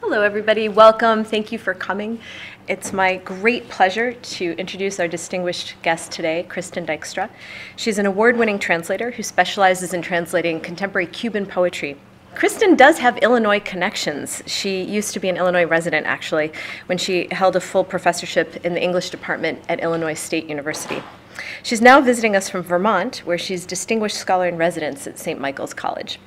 Hello, everybody. Welcome. Thank you for coming. It's my great pleasure to introduce our distinguished guest today, Kristin Dykstra. She's an award winning translator who specializes in translating contemporary Cuban poetry. Kristin does have Illinois connections. She used to be an Illinois resident, actually, when she held a full professorship in the English department at Illinois State University. She's now visiting us from Vermont, where she's Distinguished Scholar in Residence at St. Michael's College.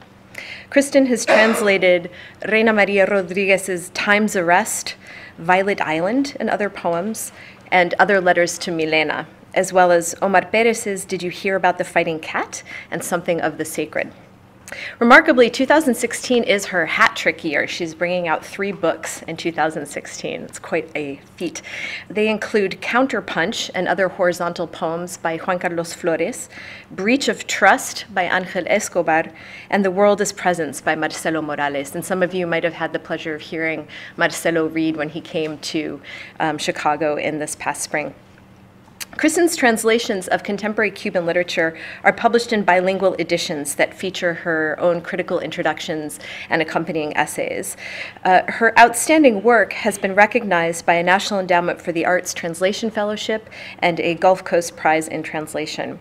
Kristin has translated Reina Maria Rodriguez's Time's Arrest, Violet Island, and other poems, and other letters to Milena, as well as Omar Perez's Did You Hear About the Fighting Cat and Something of the Sacred. Remarkably, 2016 is her hat trick year. She's bringing out three books in 2016. It's quite a feat. They include Counterpunch and other horizontal poems by Juan Carlos Flores, Breach of Trust by Angel Escobar, and The World as Presence by Marcelo Morales. And some of you might have had the pleasure of hearing Marcelo read when he came to um, Chicago in this past spring. Kristin's translations of contemporary Cuban literature are published in bilingual editions that feature her own critical introductions and accompanying essays. Uh, her outstanding work has been recognized by a National Endowment for the Arts Translation Fellowship and a Gulf Coast Prize in Translation.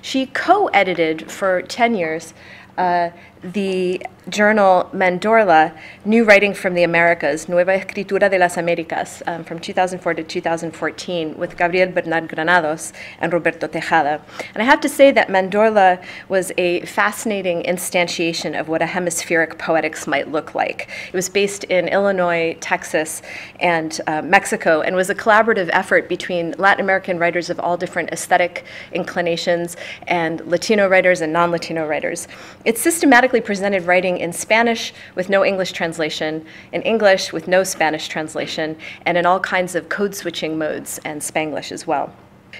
She co edited for 10 years uh, the journal Mandorla, New Writing from the Americas, Nueva Escritura de las Américas, um, from 2004 to 2014, with Gabriel Bernal Granados and Roberto Tejada. And I have to say that Mandorla was a fascinating instantiation of what a hemispheric poetics might look like. It was based in Illinois, Texas, and uh, Mexico, and was a collaborative effort between Latin American writers of all different aesthetic inclinations and Latino writers and non Latino writers. It systematically presented writing in Spanish with no English translation, in English with no Spanish translation, and in all kinds of code switching modes and Spanglish as well.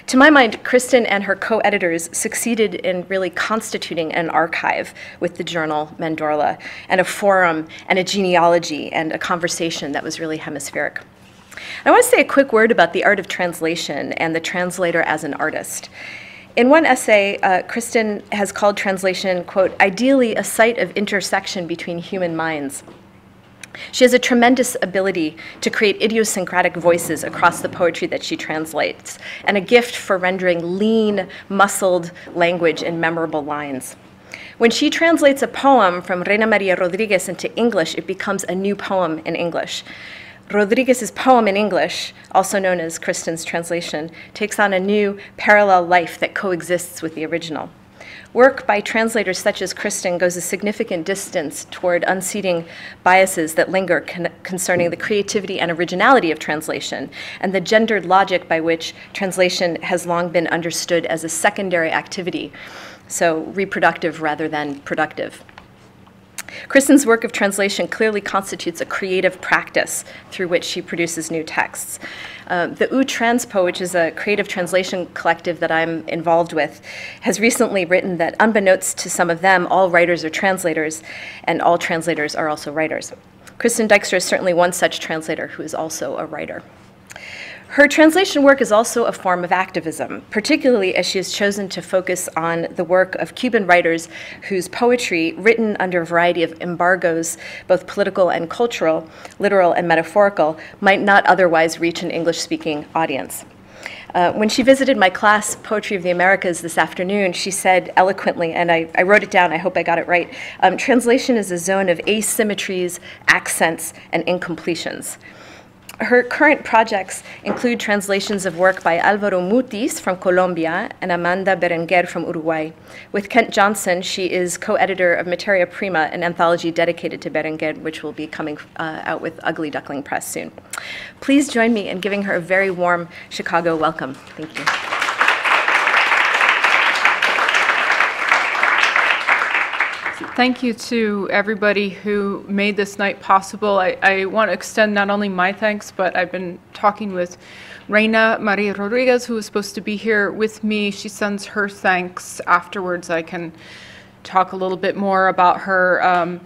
To my mind, Kristin and her co editors succeeded in really constituting an archive with the journal Mandorla, and a forum, and a genealogy, and a conversation that was really hemispheric. I want to say a quick word about the art of translation and the translator as an artist. In one essay, uh, Kristin has called translation, quote, ideally a site of intersection between human minds. She has a tremendous ability to create idiosyncratic voices across the poetry that she translates, and a gift for rendering lean, muscled language in memorable lines. When she translates a poem from Reina Maria Rodriguez into English, it becomes a new poem in English. Rodriguez's poem in English, also known as Kristin's translation, takes on a new parallel life that coexists with the original. Work by translators such as Kristen goes a significant distance toward unseating biases that linger con concerning the creativity and originality of translation and the gendered logic by which translation has long been understood as a secondary activity, so reproductive rather than productive. Kristin's work of translation clearly constitutes a creative practice through which she produces new texts. Uh, the Outranspo, which is a creative translation collective that I'm involved with, has recently written that unbeknownst to some of them, all writers are translators, and all translators are also writers. Kristen Dykstra is certainly one such translator who is also a writer. Her translation work is also a form of activism, particularly as she has chosen to focus on the work of Cuban writers whose poetry, written under a variety of embargoes, both political and cultural, literal and metaphorical, might not otherwise reach an English speaking audience. Uh, when she visited my class, Poetry of the Americas, this afternoon, she said eloquently, and I, I wrote it down, I hope I got it right um, translation is a zone of asymmetries, accents, and incompletions. Her current projects include translations of work by Alvaro Mutis from Colombia and Amanda Berenguer from Uruguay. With Kent Johnson, she is co editor of Materia Prima, an anthology dedicated to Berenguer, which will be coming uh, out with Ugly Duckling Press soon. Please join me in giving her a very warm Chicago welcome. Thank you. Thank you to everybody who made this night possible. I, I, want to extend not only my thanks, but I've been talking with Reina Maria Rodriguez, who was supposed to be here with me. She sends her thanks afterwards. I can talk a little bit more about her. Um,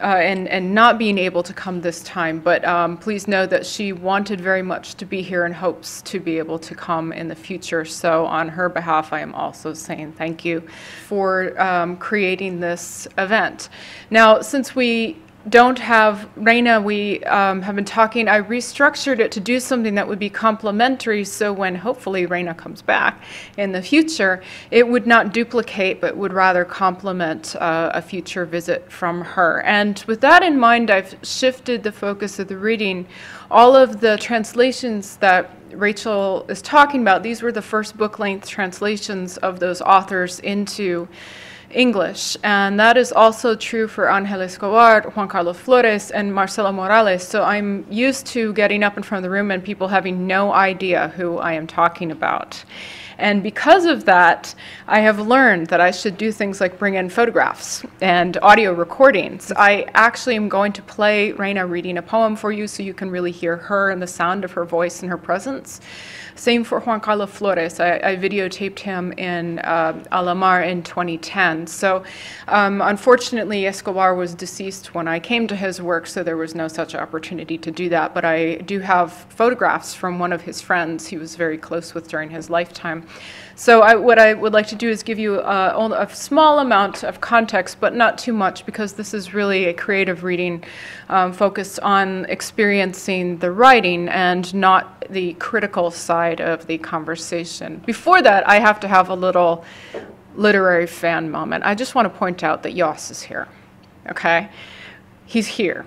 uh, and, and not being able to come this time. But um, please know that she wanted very much to be here and hopes to be able to come in the future. So, on her behalf, I am also saying thank you for um, creating this event. Now, since we don't have Reina, we um, have been talking. I restructured it to do something that would be complementary. So when hopefully Reina comes back in the future, it would not duplicate, but would rather complement uh, a future visit from her. And with that in mind, I've shifted the focus of the reading. All of the translations that Rachel is talking about, these were the first book length translations of those authors into English. And that is also true for Angel Escobar, Juan Carlos Flores, and Marcelo Morales. So I'm used to getting up in front of the room and people having no idea who I am talking about. And because of that, I have learned that I should do things like bring in photographs and audio recordings. I actually am going to play Reina reading a poem for you so you can really hear her and the sound of her voice and her presence. Same for Juan Carlos Flores. I, I videotaped him in uh, Alamar in 2010. So um, unfortunately, Escobar was deceased when I came to his work, so there was no such opportunity to do that. But I do have photographs from one of his friends he was very close with during his lifetime. So I, what I would like to do is give you uh, a small amount of context, but not too much, because this is really a creative reading um, focused on experiencing the writing and not the critical side of the conversation. Before that, I have to have a little literary fan moment. I just want to point out that Yoss is here, okay? He's here.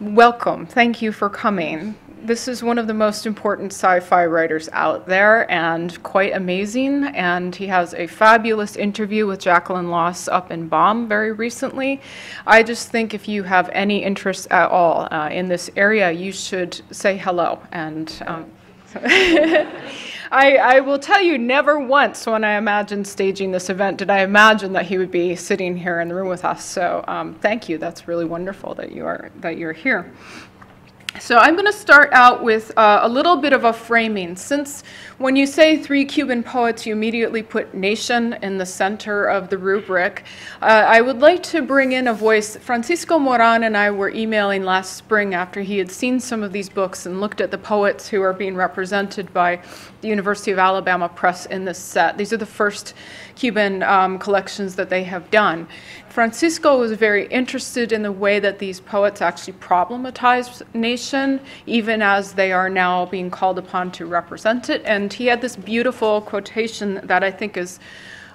Welcome. Thank you for coming this is one of the most important sci-fi writers out there and quite amazing. And he has a fabulous interview with Jacqueline Loss up in BOMB very recently. I just think if you have any interest at all uh, in this area, you should say hello. And um, I, I, will tell you, never once when I imagined staging this event did I imagine that he would be sitting here in the room with us. So um, thank you. That's really wonderful that you are that you're here. So I'm going to start out with uh, a little bit of a framing. Since when you say three Cuban poets, you immediately put nation in the center of the rubric, uh, I would like to bring in a voice. Francisco Moran and I were emailing last spring after he had seen some of these books and looked at the poets who are being represented by the University of Alabama Press in this set. These are the first Cuban um, collections that they have done. Francisco was very interested in the way that these poets actually problematize nation, even as they are now being called upon to represent it. And he had this beautiful quotation that I think is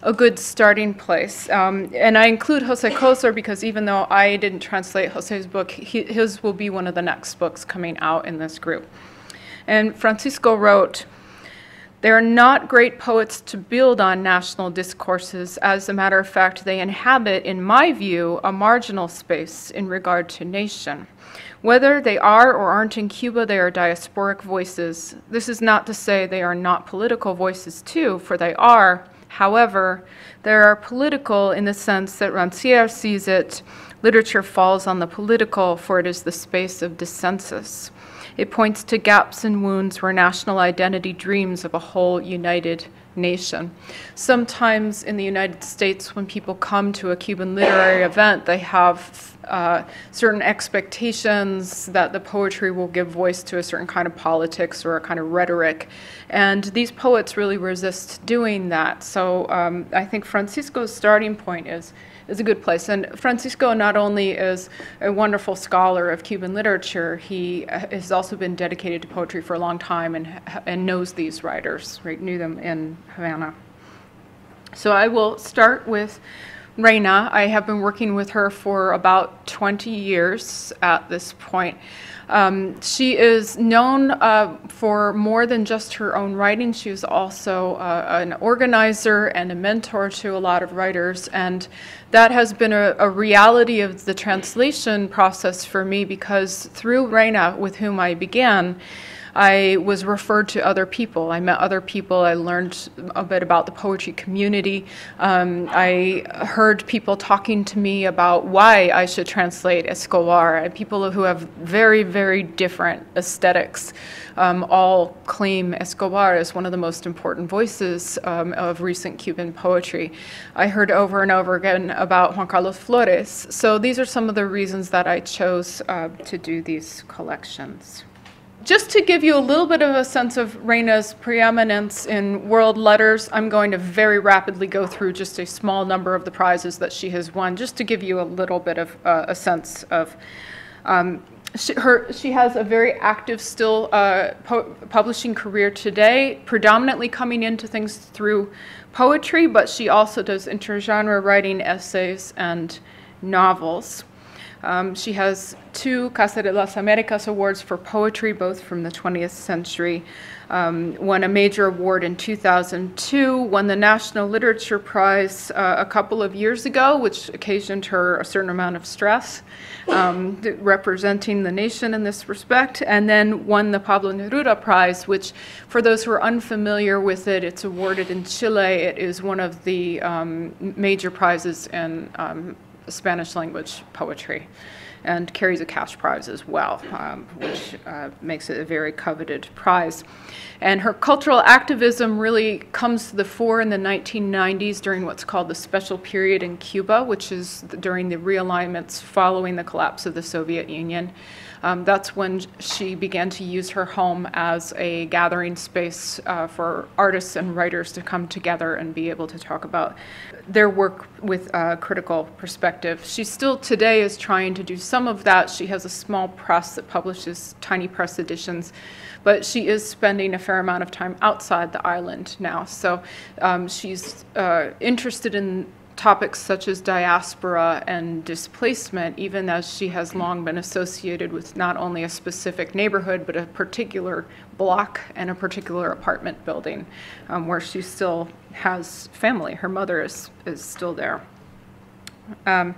a good starting place. Um, and I include Jose Kozer because even though I didn't translate Jose's book, he, his will be one of the next books coming out in this group. And Francisco wrote, they are not great poets to build on national discourses. As a matter of fact, they inhabit, in my view, a marginal space in regard to nation. Whether they are or aren't in Cuba, they are diasporic voices. This is not to say they are not political voices too, for they are. However, they are political in the sense that Rancière sees it. Literature falls on the political, for it is the space of dissensus. It points to gaps and wounds where national identity dreams of a whole united nation. Sometimes in the United States, when people come to a Cuban literary event, they have uh, certain expectations that the poetry will give voice to a certain kind of politics or a kind of rhetoric. And these poets really resist doing that. So um, I think Francisco's starting point is is a good place. And Francisco not only is a wonderful scholar of Cuban literature, he uh, has also been dedicated to poetry for a long time and, and knows these writers, right, knew them in Havana. So I will start with Reina. I have been working with her for about 20 years at this point. Um, she is known uh, for more than just her own writing. She was also uh, an organizer and a mentor to a lot of writers. And that has been a, a, reality of the translation process for me because through Reina, with whom I began, I was referred to other people. I met other people. I learned a bit about the poetry community. Um, I heard people talking to me about why I should translate Escobar, and people who have very, very different aesthetics. Um, all claim Escobar as one of the most important voices um, of recent Cuban poetry. I heard over and over again about Juan Carlos Flores. So these are some of the reasons that I chose uh, to do these collections. Just to give you a little bit of a sense of Reina's preeminence in world letters, I'm going to very rapidly go through just a small number of the prizes that she has won, just to give you a little bit of uh, a sense of. Um, she, her, she has a very active still uh, publishing career today, predominantly coming into things through poetry, but she also does intergenre writing, essays, and novels. Um, she has two Casa de las Americas awards for poetry, both from the 20th century. Um, won a major award in 2002, won the National Literature Prize uh, a couple of years ago, which occasioned her a certain amount of stress, um, representing the nation in this respect, and then won the Pablo Neruda Prize, which, for those who are unfamiliar with it, it's awarded in Chile. It is one of the um, major prizes in um, Spanish language poetry and carries a cash prize as well, um, which uh, makes it a very coveted prize. And her cultural activism really comes to the fore in the 1990s during what's called the special period in Cuba, which is during the realignments following the collapse of the Soviet Union. Um, that's when she began to use her home as a gathering space uh, for artists and writers to come together and be able to talk about their work with a critical perspective. She still today is trying to do some of that. She has a small press that publishes tiny press editions, but she is spending a fair amount of time outside the island now. So um, she's uh, interested in topics such as diaspora and displacement, even as she has long been associated with not only a specific neighborhood, but a particular block and a particular apartment building um, where she still has family. Her mother is, is still there. Um,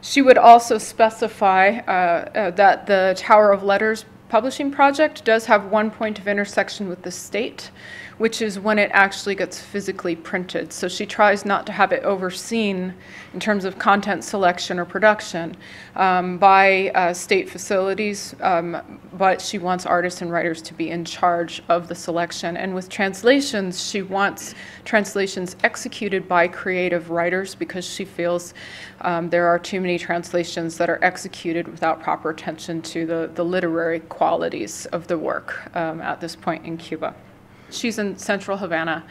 she would also specify uh, uh, that the Tower of Letters publishing project does have one point of intersection with the state which is when it actually gets physically printed. So she tries not to have it overseen in terms of content selection or production um, by uh, state facilities, um, but she wants artists and writers to be in charge of the selection. And with translations, she wants translations executed by creative writers because she feels um, there are too many translations that are executed without proper attention to the, the literary qualities of the work um, at this point in Cuba. She's in central Havana.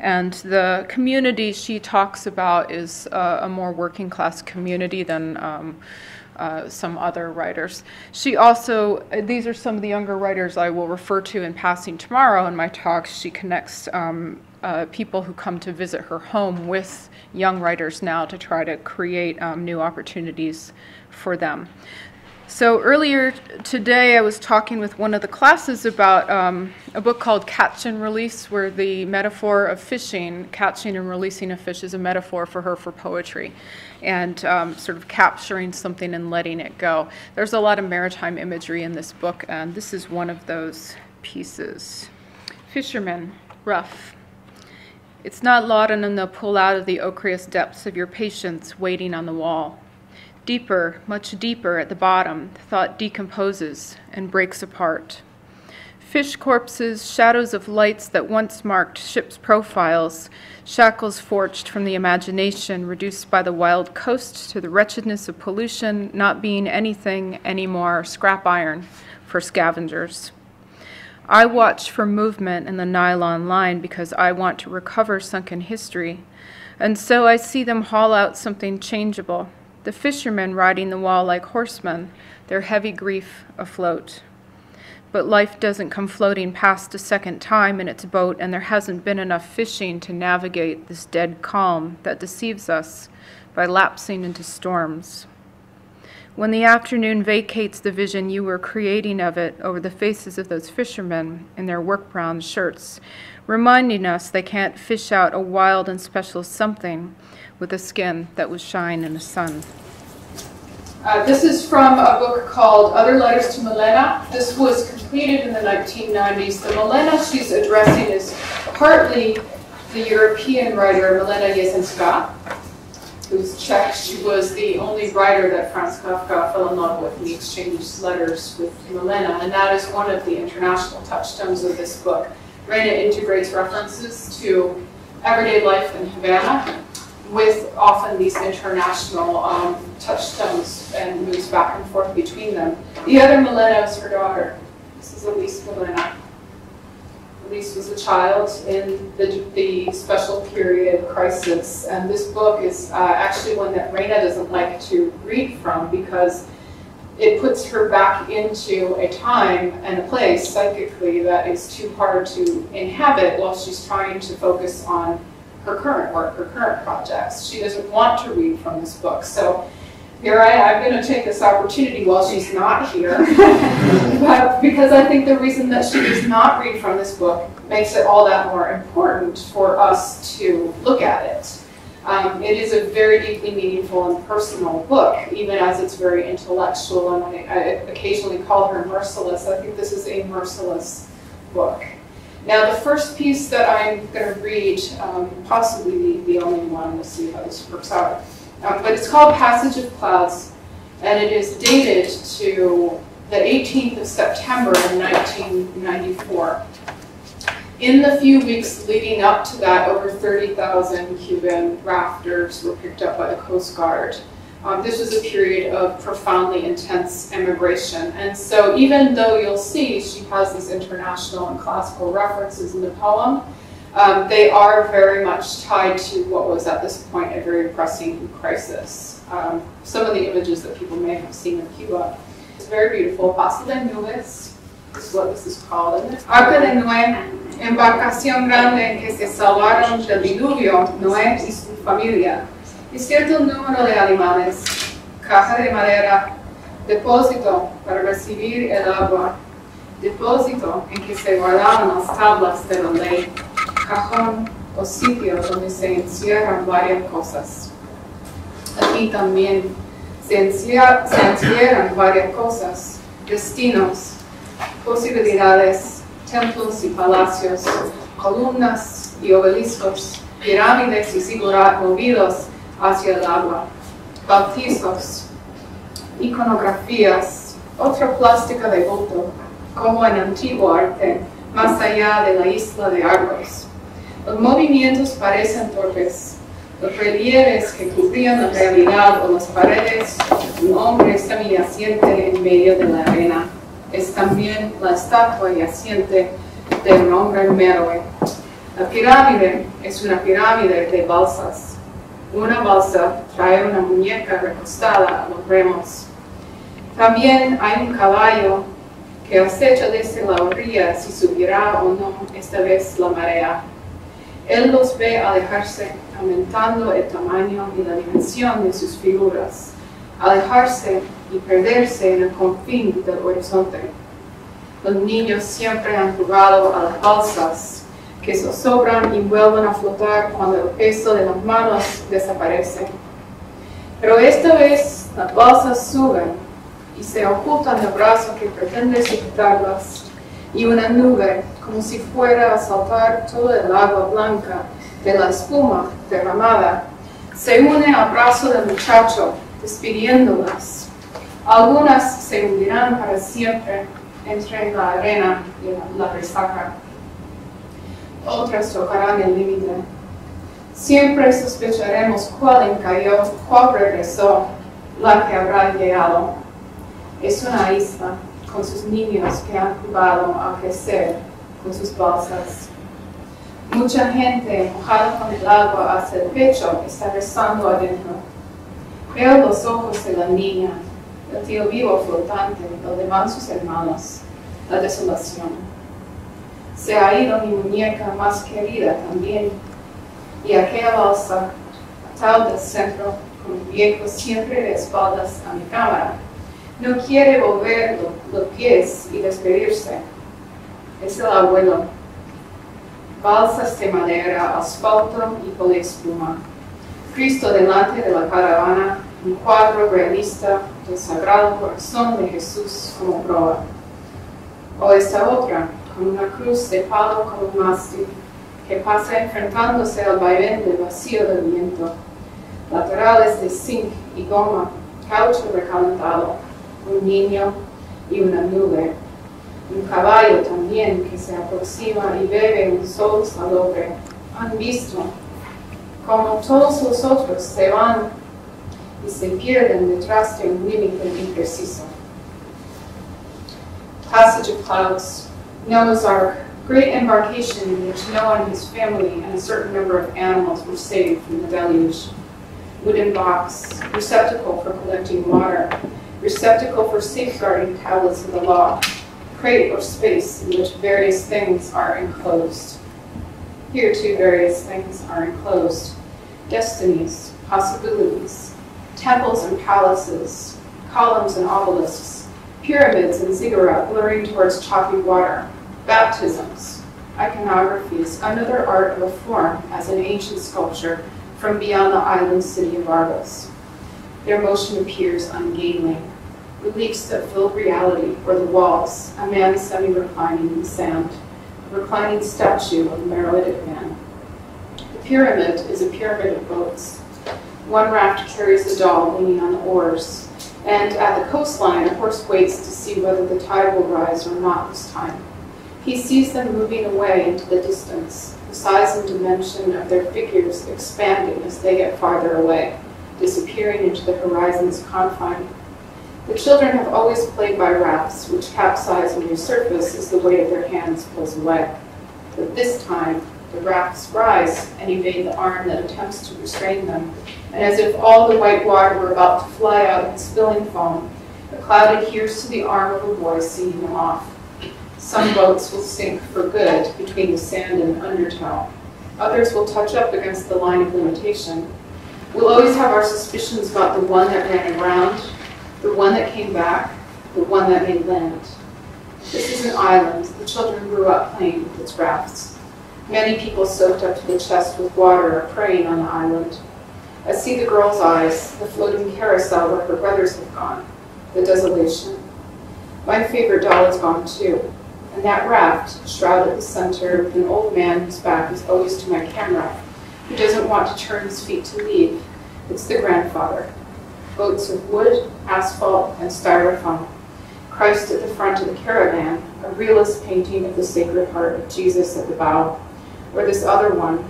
And the community she talks about is uh, a more working class community than um, uh, some other writers. She also, these are some of the younger writers I will refer to in passing tomorrow in my talks. She connects um, uh, people who come to visit her home with young writers now to try to create um, new opportunities for them. So earlier today, I was talking with one of the classes about um, a book called Catch and Release, where the metaphor of fishing, catching and releasing a fish, is a metaphor for her for poetry, and um, sort of capturing something and letting it go. There's a lot of maritime imagery in this book, and this is one of those pieces. Fisherman, rough. It's not laudanum they'll pull out of the ochreous depths of your patience waiting on the wall. Deeper, much deeper at the bottom, thought decomposes and breaks apart. Fish corpses, shadows of lights that once marked ships' profiles, shackles forged from the imagination, reduced by the wild coast to the wretchedness of pollution, not being anything anymore, scrap iron for scavengers. I watch for movement in the nylon line because I want to recover sunken history, and so I see them haul out something changeable, the fishermen riding the wall like horsemen, their heavy grief afloat. But life doesn't come floating past a second time in its boat, and there hasn't been enough fishing to navigate this dead calm that deceives us by lapsing into storms. When the afternoon vacates the vision you were creating of it over the faces of those fishermen in their work brown shirts, reminding us they can't fish out a wild and special something with a skin that would shine in the sun. Uh, this is from a book called Other Letters to Milena. This was completed in the 1990s. The Milena she's addressing is partly the European writer Milena Jesenská, who's Czech. She was the only writer that Franz Kafka fell in love with, and he exchanged letters with Milena, and that is one of the international touchstones of this book. Reina integrates references to everyday life in Havana with often these international um, touchstones and moves back and forth between them. The other Milena is her daughter, This is Elise Molina. Elise was a child in the, the special period crisis, and this book is uh, actually one that Reina doesn't like to read from because it puts her back into a time and a place psychically that is too hard to inhabit while she's trying to focus on her current work, her current projects. She doesn't want to read from this book. So here I am going to take this opportunity while she's not here, but because I think the reason that she does not read from this book makes it all that more important for us to look at it. Um, it is a very deeply meaningful and personal book, even as it's very intellectual, and I, I occasionally call her merciless. I think this is a merciless book. Now, the first piece that I'm going to read, um, possibly the, the only one, we'll see how this works out, um, but it's called Passage of Clouds, and it is dated to the 18th of September in 1994. In the few weeks leading up to that, over 30,000 Cuban rafters were picked up by the Coast Guard. Um, this was a period of profoundly intense immigration. And so even though you'll see she has these international and classical references in the poem, um, they are very much tied to what was at this point a very pressing crisis. Um, some of the images that people may have seen of Cuba. It's very beautiful. Paso de Nubes is what this is called. Arca de Noé, embarcación grande en que se salvaron del diluvio Noé y su familia. Y cierto número de animales, caja de madera, depósito para recibir el agua, depósito en que se guardaban las tablas de la ley, cajón o sitio donde se encierran varias cosas. Aquí también se, encierran, varias cosas, destinos, posibilidades, templos y palacios, columnas y obeliscos, pirámides y ziguratos movidos hacia el agua, bautizos, iconografías, otra plástica de bulto, como en antiguo arte, más allá de la isla de árboles. Los movimientos parecen torpes. Los relieves que cubrían la realidad o las paredes, un hombre semiyaciente en medio de la arena. Es también la estatua yaciente de un hombre héroe. La pirámide es una pirámide de balsas. Una balsa trae una muñeca recostada a los remos. También hay un caballo que acecha desde la orilla si subirá o no esta vez la marea. Él los ve alejarse, aumentando el tamaño y la dimensión de sus figuras, alejarse y perderse en el confín del horizonte. Los niños siempre han jugado a las balsas, que zozobran y vuelven a flotar cuando el peso de las manos desaparece. Pero esta vez las balsas suben y se ocultan el brazo que pretende sujetarlas y una nube, como si fuera a saltar toda el agua blanca de la espuma derramada, se une al brazo del muchacho, despidiéndolas. Algunas se hundirán para siempre entre la arena y la resaca. Otras tocarán el límite. Siempre sospecharemos cuál encalló, cuál regresó, la que habrá llegado. Es una isla con sus niños que han jugado a crecer con sus balsas. Mucha gente mojada con el agua hacia el pecho está rezando adentro. Veo los ojos de la niña, el tío vivo flotante, donde van sus hermanos, la desolación. Se ha ido mi muñeca más querida también, y aquella balsa, tal del centro, con el viejo siempre de espaldas a mi cámara, no quiere volver los pies y despedirse. Es el abuelo. Balsas de madera, asfalto y poliespuma. Cristo delante de la caravana, un cuadro realista del Sagrado Corazón de Jesús como proa. O esta otra, con una cruz de palo como mástil, que pasa enfrentándose al vaivén del vacío del viento. Laterales de zinc y goma, caucho recalentado un niño y una nube. Un caballo también que se aproxima y bebe un sol salobre. Han visto como todos los otros se van y se pierden detrás de un límite impreciso. passage of clouds, Noah's Ark, great embarkation in which Noah and his family and a certain number of animals were saved from the deluge. Wooden box, receptacle for collecting water, receptacle for safeguarding tablets of the law, crate or space in which various things are enclosed. Here too various things are enclosed. Destinies, possibilities, temples and palaces, columns and obelisks, pyramids and ziggurat blurring towards choppy water, baptisms, iconographies, another art of a form as an ancient sculpture from beyond the island city of Argos. Their motion appears ungainly. Reliefs that fill reality or the walls, a man semi-reclining in the sand, a reclining statue of a Meroitic man. The pyramid is a pyramid of boats. One raft carries a doll leaning on the oars, and at the coastline a horse waits to see whether the tide will rise or not this time. He sees them moving away into the distance, the size and dimension of their figures expanding as they get farther away, disappearing into the horizon's confine. The children have always played by rafts, which capsize and resurface as the weight of their hands pulls away. But this time, the rafts rise and evade the arm that attempts to restrain them, and as if all the white water were about to fly out in spilling foam, the cloud adheres to the arm of a boy seeing them off. Some boats will sink for good between the sand and undertow. Others will touch up against the line of limitation. We'll always have our suspicions about the one that ran aground, the one that came back, the one that made land. This is an island. The children grew up playing with its rafts. Many people soaked up to the chest with water are praying on the island. I see the girl's eyes, the floating carousel where her brothers have gone, the desolation. My favorite doll is gone too and that raft, shrouded at the center with an old man whose back is always to my camera, who doesn't want to turn his feet to leave. It's the grandfather. Boats of wood, asphalt, and styrofoam. Christ at the front of the caravan, a realist painting of the Sacred Heart of Jesus at the bow, or this other one,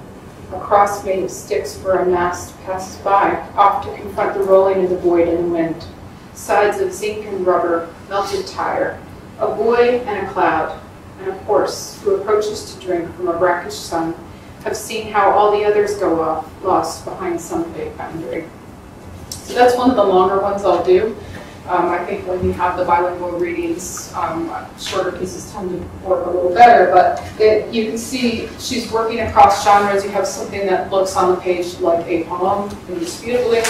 a cross made of sticks for a mast passes by, off to confront the rolling of the void and the wind. Sides of zinc and rubber, melted tire, a boy and a cloud, and a horse who approaches to drink from a brackish sun, have seen how all the others go off, lost behind some big boundary. So that's one of the longer ones I'll do. Um, I think when you have the bilingual readings, um, shorter pieces tend to work a little better, but it, you can see she's working across genres. You have something that looks on the page like a poem, indisputably,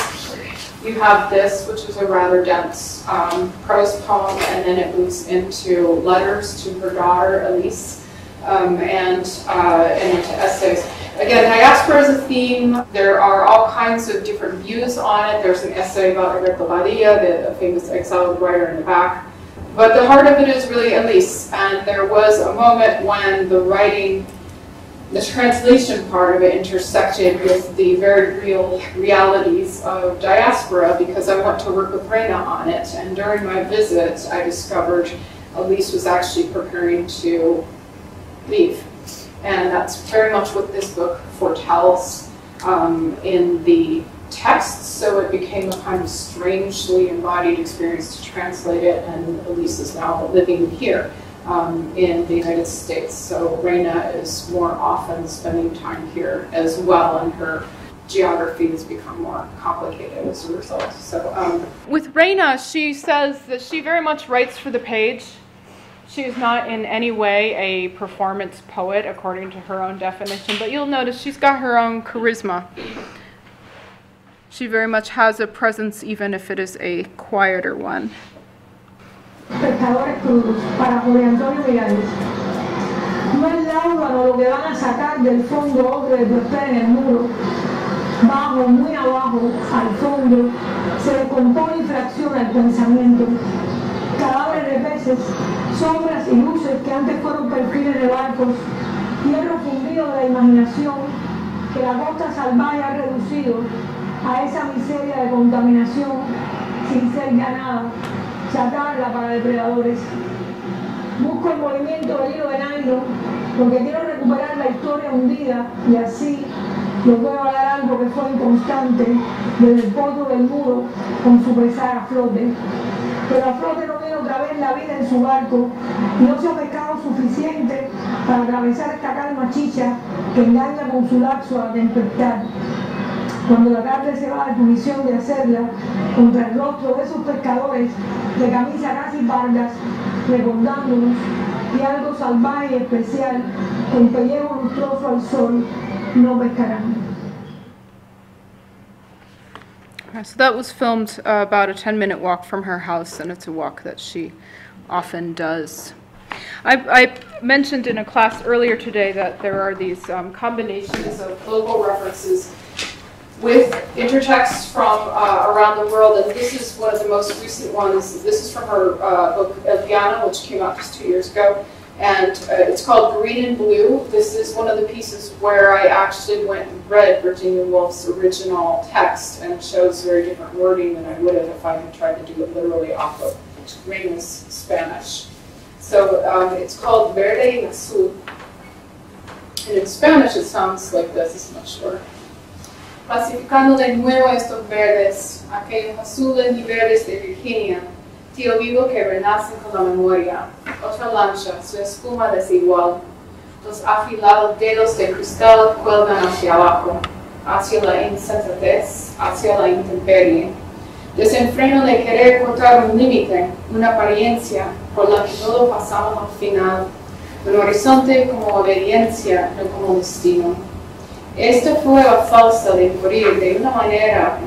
you have this, which is a rather dense um, prose poem, and then it moves into letters to her daughter, Elise, um, and, uh, and into essays. Again, diaspora is a theme. There are all kinds of different views on it. There's an essay about Heberto Padilla, the famous exiled writer in the back. But the heart of it is really Elise, and there was a moment when the writing the translation part of it intersected with the very real realities of diaspora because I went to work with Reina on it. And during my visit, I discovered Elise was actually preparing to leave. And that's very much what this book foretells um, in the text. So it became a kind of strangely embodied experience to translate it. And Elise is now living here um, in the United States. So Reina is more often spending time here as well, and her geography has become more complicated as a result. So um, with Reina, she says that she very much writes for the page. She is not in any way a performance poet, according to her own definition, but you'll notice she's got her own charisma. She very much has a presence, even if it is a quieter one. Pescadores crudos para Jorge Antonio Miralles. No es láudano lo que van a sacar del fondo ogre de tu en el muro. Bajo, muy abajo, al fondo, se descompone y fracciona el pensamiento. Cadáveres de peces, sombras y luces que antes fueron perfiles de barcos, hierro fundido de la imaginación que la costa salvaje ha reducido a esa miseria de contaminación sin ser ganada sacarla para depredadores. Busco el movimiento de nylon porque quiero recuperar la historia hundida y así les voy a hablar algo que fue inconstante desde el fondo del muro con su pesar a flote. Pero a flote no viene otra vez la vida en su barco y no se ha pescado suficiente para atravesar esta calma chicha que engaña con su laxo a tempestad. Cuando la tarde se va de tu misión de hacerla contra el rostro de esos pescadores de camisa casi pardas, recordándonos y algo salvaje y especial, con pellejo lustroso al sol, no pescarán. So that was filmed uh, about a 10-minute walk from her house, and it's a walk that she often does. I, I mentioned in a class earlier today that there are these um, combinations of global references with intertexts from uh, around the world, and this is one of the most recent ones. This is from her uh, book El Piano, which came out just two years ago, and uh, it's called Green and Blue. This is one of the pieces where I actually went and read Virginia Woolf's original text, and shows very different wording than I would have if I had tried to do it literally off of Reina's Spanish. So um, it's called Verde y Azul. And in Spanish it sounds like this, it's much shorter. Pacificando de nuevo estos verdes, aquellos azules y verdes de Virginia, tío vivo que renacen con la memoria. Otra lancha, su espuma desigual. Los afilados dedos de cristal cuelgan hacia abajo, hacia la insensatez, hacia la intemperie. Desenfreno de querer cortar un límite, una apariencia por la que todo pasamos al final. Un horizonte como obediencia, no como destino. Esta prueba falsa de morir de una manera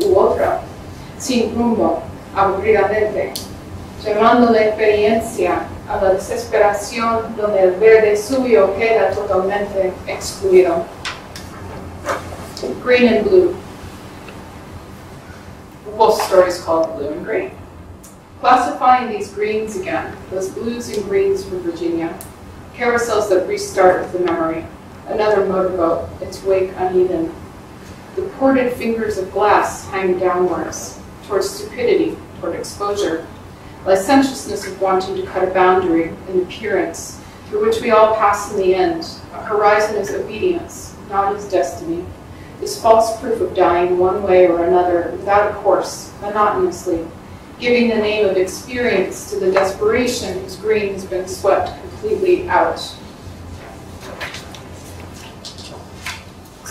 u, otra, sin rumbo, aburridamente, llevando la experiencia a la desesperación donde el verde suyo queda totalmente excluido. Green and blue. Woolf's story is called Blue and Green. Classifying these greens again, those blues and greens from Virginia, carousels that restart the memory, another motorboat, its wake uneven. The ported fingers of glass hang downwards, towards stupidity, toward exposure, licentiousness of wanting to cut a boundary, an appearance, through which we all pass in the end. A horizon is obedience, not as destiny. This false proof of dying one way or another, without a course, monotonously, giving the name of experience to the desperation whose green has been swept completely out.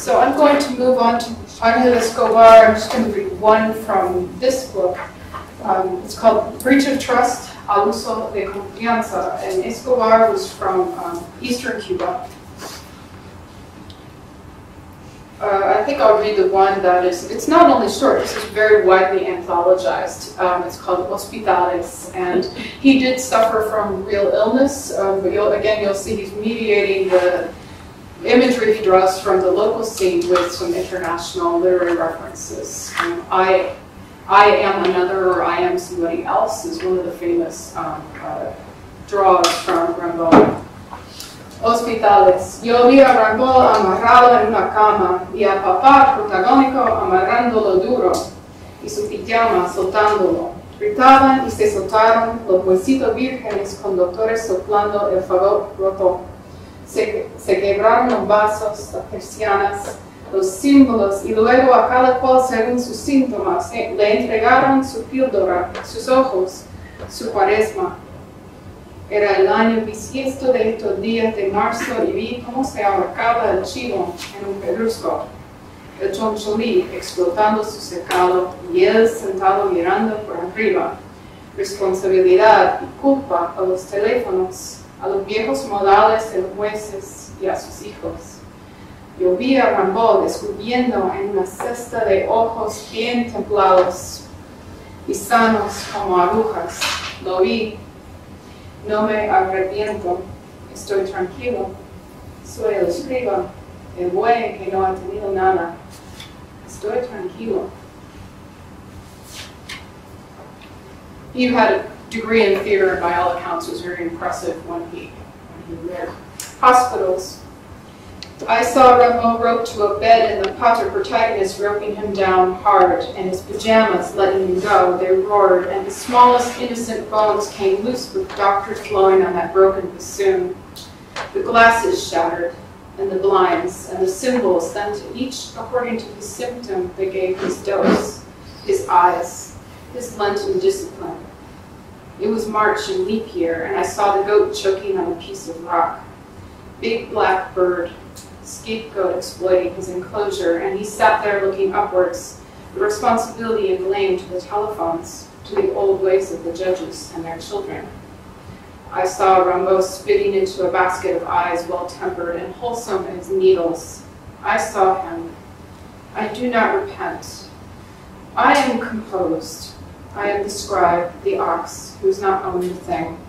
So I'm going to move on to Angel Escobar. I'm just going to read one from this book. Um, it's called Breach of Trust, Abuso de Confianza, and Escobar was from um, Eastern Cuba. Uh, I think I'll read the one that is, it's not only short, this is very widely anthologized. Um, it's called Hospitales, and he did suffer from real illness, um, but you'll, again, you'll see he's mediating the imagery draws from the local scene with some international literary references. Um, I, I am another or I am somebody else is one of the famous um, uh, draws from Rimbaud. Hospitales. Yo vi a Rimbaud amarrado en una cama y a papá protagónico amarrándolo duro y su pijama soltándolo. Gritaban y se soltaron los huesitos vírgenes con doctores soplando el fagot roto. Se, quebraron los vasos, las persianas, los símbolos y luego a cada cual según sus síntomas eh, le entregaron su píldora, sus ojos, su cuaresma. Era el año bisiesto de estos días de marzo y vi cómo se ahorcaba el chivo en un pedrusco, el choncholí explotando su secado y él sentado mirando por arriba. Responsabilidad y culpa a los teléfonos, a los viejos modales de los jueces y a sus hijos. Yo vi a Rambo descubriendo en una cesta de ojos bien templados y sanos como agujas. Lo vi no me arrepiento, estoy tranquilo. Soy el escriba, el buey que no ha tenido nada. Estoy tranquilo. He had degree in theater, by all accounts, was very impressive when he when he read hospitals. I saw Rimbaud roped to a bed, and the Pater protagonist roping him down hard, and his pajamas letting him go. They roared, and the smallest innocent bones came loose with doctors flowing on that broken bassoon. The glasses shattered, and the blinds, and the symbols, then to each according to his symptom, they gave his dose, his eyes, his Lenten discipline. It was March in leap year, and I saw the goat choking on a piece of rock. Big black bird, scapegoat exploiting his enclosure, and he sat there looking upwards, the responsibility and blame to the telephones, to the old ways of the judges and their children. I saw Rimbaud spitting into a basket of eyes well tempered and wholesome as needles. I saw him. I do not repent. I am composed. I am the scribe, the ox, who's not owned a thing.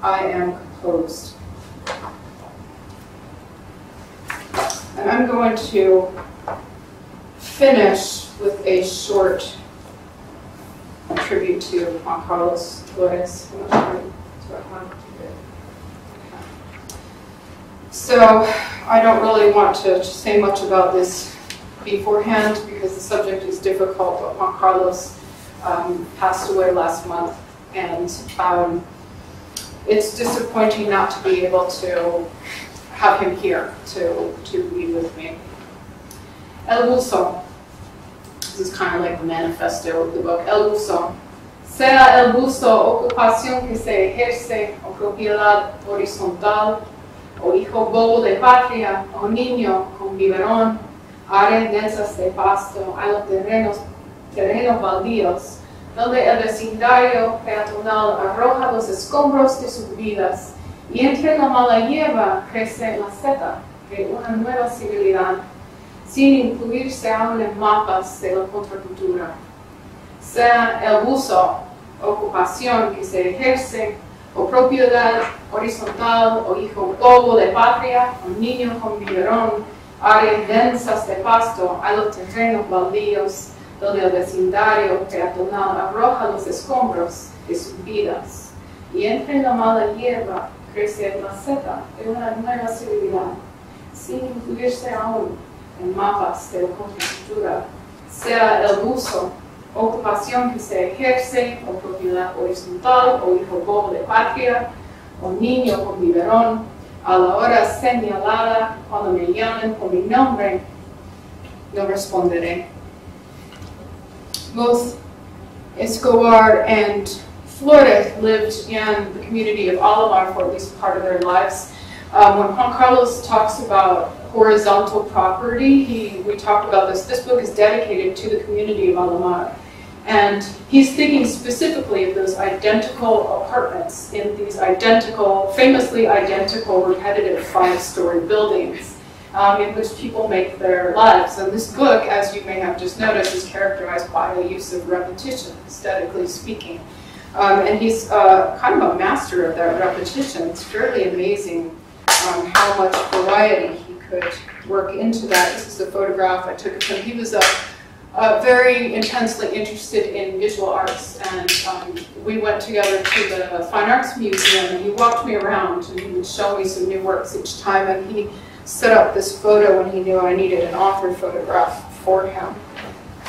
I am composed. And I'm going to finish with a short tribute to Juan Carlos Flores. So I don't really want to say much about this beforehand because the subject is difficult, but Juan Carlos um, passed away last month and um, it's disappointing not to be able to have him here to, to be with me. El Buzo. This is kind of like the manifesto of the book. El Buzo. Sea el buzo ocupación que se ejerce o propiedad horizontal o hijo bobo de patria o niño con biberón, densas de pasto, a los terrenos, terrenos baldíos, donde el vecindario peatonal arroja los escombros de sus vidas y entre la mala hierba crece la seta de una nueva civilidad, sin incluirse aún en mapas de la contracultura. Sea el uso, ocupación que se ejerce, o propiedad horizontal, o hijo poco de patria, o niño con biberón, áreas densas de pasto, a los terrenos baldíos, donde el vecindario peatonal arroja los escombros de sus vidas. Y entre la mala hierba crece la seta de una nueva civilidad, sin incluirse aún en mapas de la cultura, sea el uso, ocupación que se ejerce, o propiedad horizontal, o hijo pobre de patria, o niño con biberón, a la hora señalada, cuando me llamen por mi nombre, no responderé. Both Escobar and Flores lived in the community of Alamar for at least part of their lives. Um, when Juan Carlos talks about horizontal property, he, we talked about this. This book is dedicated to the community of Alamar. And he's thinking specifically of those identical apartments in these identical, famously identical, repetitive five-story buildings um, in which people make their lives. And this book, as you may have just noticed, is characterized by the use of repetition, aesthetically speaking. Um, and he's uh, kind of a master of that repetition. It's fairly amazing um, how much variety he could work into that. This is a photograph I took of him. He was a uh, very intensely interested in visual arts, and um, we went together to the Fine Arts Museum, and he walked me around, and he would show me some new works each time, and he set up this photo when he knew I needed an author photograph for him.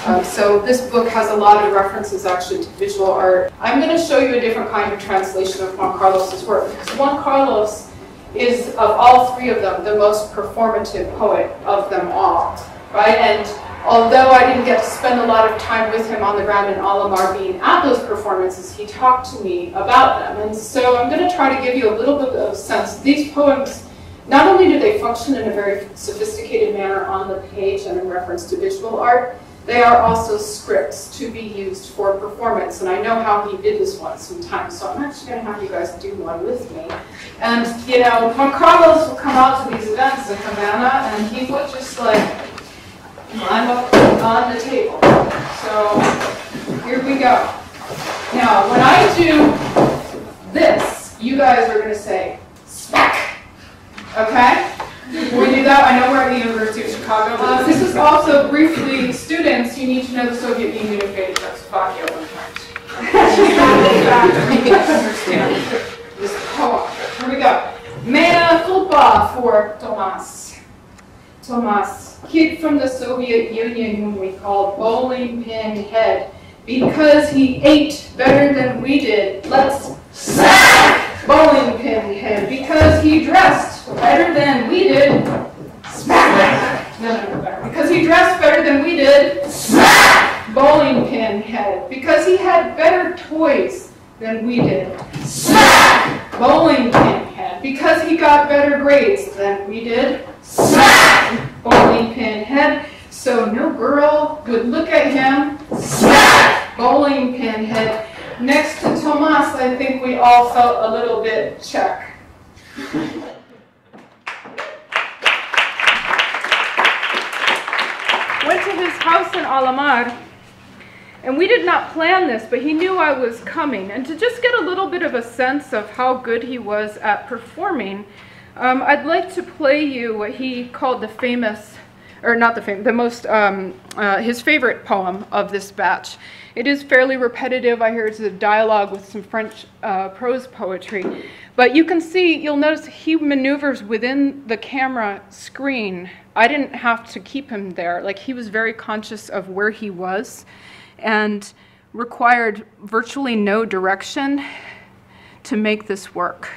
Um, so this book has a lot of references actually to visual art. I'm going to show you a different kind of translation of Juan Carlos's work, because Juan Carlos is, of all three of them, the most performative poet of them all, right? And although I didn't get to spend a lot of time with him on the ground in Alamar being at those performances, he talked to me about them. And so I'm going to try to give you a little bit of sense. These poems, not only do they function in a very sophisticated manner on the page and in reference to visual art, they are also scripts to be used for performance. And I know how he did this one sometimes, so I'm actually going to have you guys do one with me. And, you know, Juan Carlos will come out to these events in Havana, and he would just like I'm up on the table. So here we go. Now, when I do this, you guys are going to say, smack. Okay? We do that, I know we're at the University of Chicago. Uh, this is also briefly, students, you need to know the Soviet Union invaded Czechoslovakia one time. understand this poem. Here we go. Mea culpa for Tomas. Tomas kid from the Soviet Union whom we called Bowling Pin Head because he ate better than we did. Let's sack Bowling Pin Head because he dressed better than we did. Smack. No, no, no, better. Because he dressed better than we did. Smack. Bowling Pin Head because he had better toys than we did. Smack! Bowling pin head. Because he got better grades than we did. Smack! Bowling pin head. So no girl would look at him. Smack! Bowling pin head. Next to Tomas, I think we all felt a little bit Czech. In Alamar, and we did not plan this, but he knew I was coming. And to just get a little bit of a sense of how good he was at performing, um, I'd like to play you what he called the famous, or not the famous, the most, um, uh, his favorite poem of this batch. It is fairly repetitive. I hear it's a dialogue with some French uh, prose poetry. But you can see, you'll notice he maneuvers within the camera screen. I didn't have to keep him there. Like he was very conscious of where he was and required virtually no direction to make this work.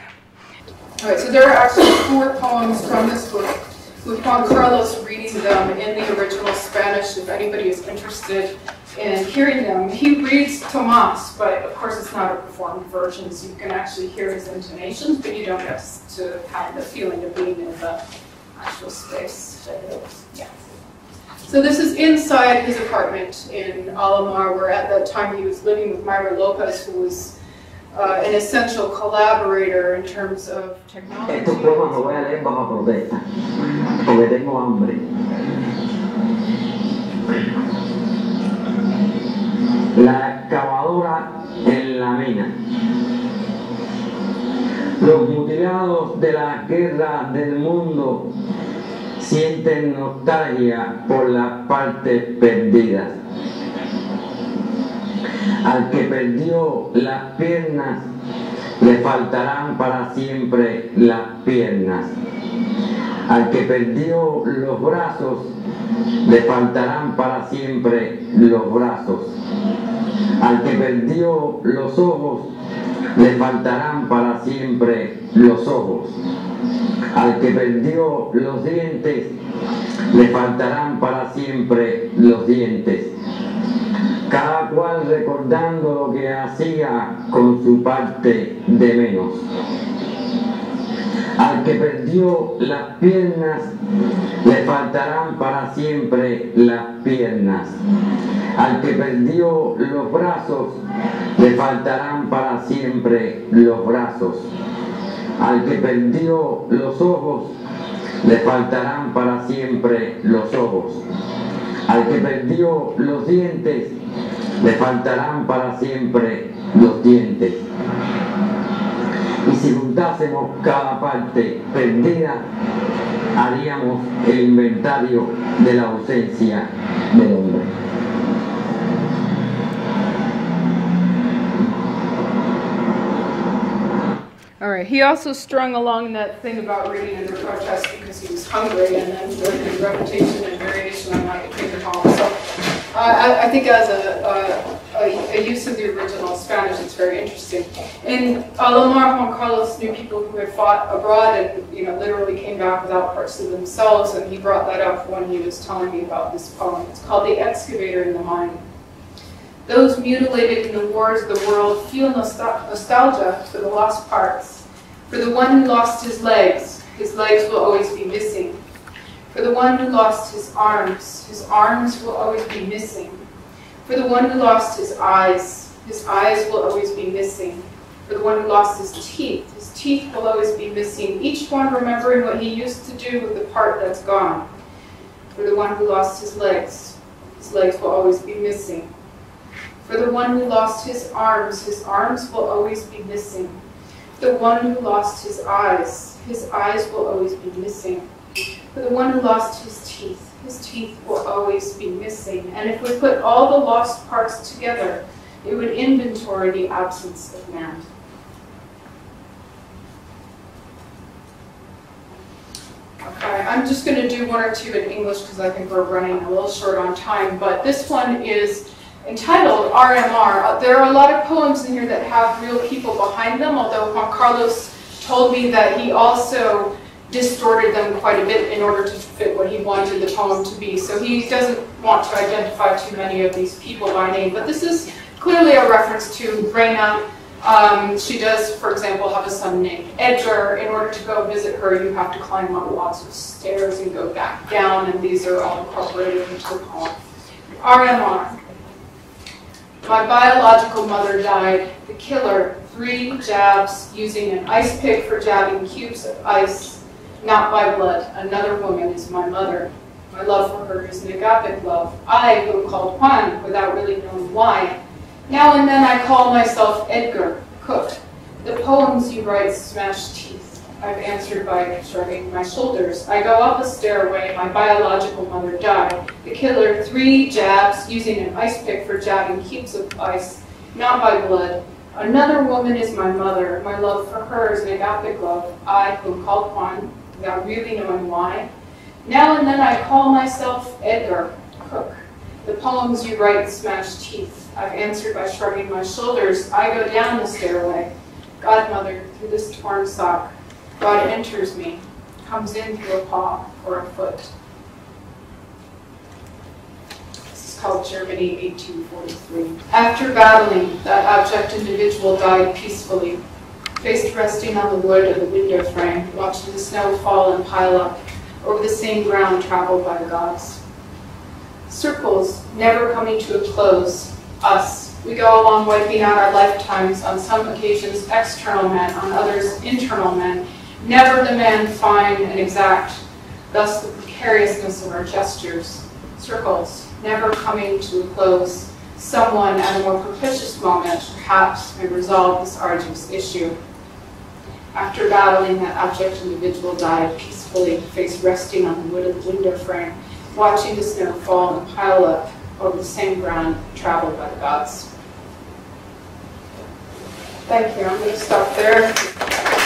All right, so there are actually four poems from this book, with Juan Carlos reading them in the original Spanish, if anybody is interested in hearing them. He reads Tomas, but of course it's not a performed version, so you can actually hear his intonations, but you don't get to have the feeling of being in the actual space. So this is inside his apartment in Alamar, where at that time he was living with Myra Lopez, who was uh, an essential collaborator in terms of technology. Estos los voy a leer bajo protesta, tengo hambre. La excavadora en la mina. Los mutilados de las guerras del mundo sienten nostalgia por las partes perdidas. Al que perdió las piernas, le faltarán para siempre las piernas. Al que perdió los brazos, le faltarán para siempre los brazos. Al que perdió los ojos, le faltarán para siempre los ojos. Al que perdió los dientes, le faltarán para siempre los dientes. Cual recordando lo que hacía con su parte de menos. Al que perdió las piernas, le faltarán para siempre las piernas. Al que perdió los brazos, le faltarán para siempre los brazos. Al que perdió los ojos, le faltarán para siempre los ojos. Al que perdió los dientes, le faltarán para siempre los dientes. Y si juntásemos cada parte perdida, haríamos el inventario de la ausencia del hombre. All right, he also strung along that thing about reading under protest because he was hungry and then the repetition and variation on my finger palm. So uh, I, I think as a, a, a, use of the original Spanish, it's very interesting. In uh, Alamar, Juan Carlos knew people who had fought abroad and you know literally came back without parts of themselves, and he brought that up when he was telling me about this poem. It's called The Excavator in the Mine. Those mutilated in the wars of the world feel nostalgia for the lost parts. For the one who lost his legs, his legs will always be missing. For the one who lost his arms, his arms will always be missing. For the one who lost his eyes, his eyes will always be missing. For the one who lost his teeth, his teeth will always be missing, each one remembering what he used to do with the part that's gone. For the one who lost his legs, his legs will always be missing. For the one who lost his arms, his arms will always be missing. The one who lost his eyes, his eyes will always be missing. For the one who lost his teeth, his teeth will always be missing. And if we put all the lost parts together, it would inventory the absence of man. Okay, I'm just going to do one or two in English because I think we're running a little short on time, but this one is entitled RMR. Uh, there are a lot of poems in here that have real people behind them, although Juan Carlos told me that he also distorted them quite a bit in order to fit what he wanted the poem to be. So he doesn't want to identify too many of these people by name, but this is clearly a reference to Reina Um, she does, for example, have a son named Edgar. In order to go visit her, you have to climb up lots of stairs and go back down, and these are all incorporated into the poem. RMR. My biological mother died. The killer, three jabs using an ice pick for jabbing cubes of ice, not by blood. Another woman is my mother. My love for her is an agapic love. I, who am called Juan, without really knowing why. Now and then I call myself Edgar, cook. The poems you write smash teeth. I've answered by shrugging my shoulders. I go up a stairway, my biological mother died. The killer, three jabs, using an ice pick for jabbing cubes of ice, not by blood. Another woman is my mother. My love for her is an agapic love. I, who am called Juan, without really knowing why. Now and then I call myself Edgar, cook. The poems you write smash teeth. I've answered by shrugging my shoulders. I go down the stairway. Godmother, through this torn sock. God enters me, comes in through a paw or a foot. This is called Germany, 1843. After battling, that abject individual died peacefully, face resting on the wood of the window frame, watching the snow fall and pile up over the same ground traveled by the gods. Circles never coming to a close, us. We go along wiping out our lifetimes, on some occasions external men, on others internal men, never the man fine and exact, thus the precariousness of our gestures. Circles, never coming to a close. Someone at a more propitious moment perhaps may resolve this arduous issue. After battling, that abject individual died peacefully, face resting on the wood of the window frame, watching the snow fall and pile up over the same ground traveled by the gods. Thank you. I'm going to stop there.